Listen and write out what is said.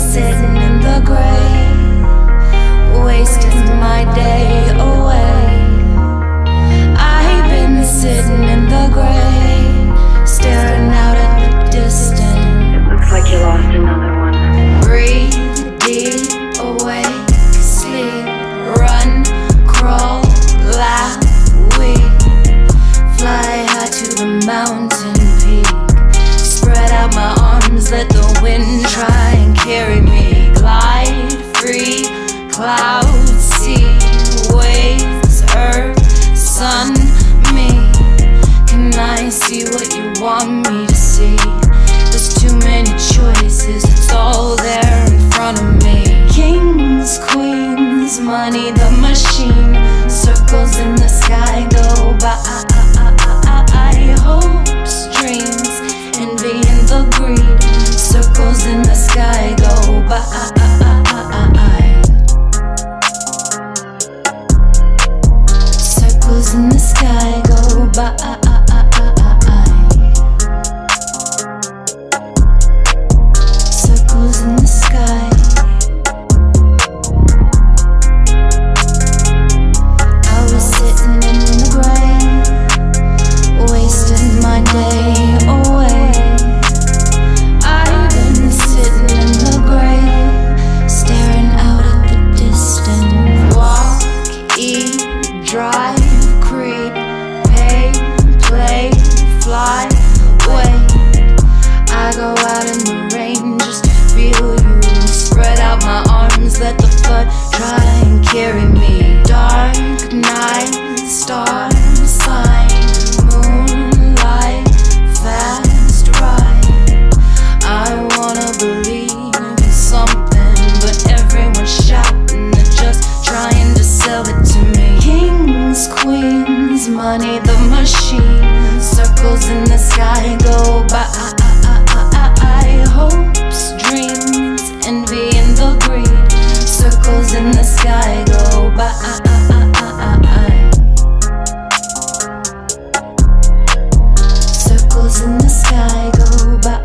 sitting in the gray, wasting my day away. I've been sitting in the gray, staring out at the distance. It looks like you lost another one. Breathe deep, awake, sleep, run, crawl, laugh, weep, fly high to the mountain peak, spread out my arms, let the wind. cloud. А. money, the machine Circles in the sky go by. Hopes, dreams, envy and the greed Circles in the sky go by. Circles in the sky go by.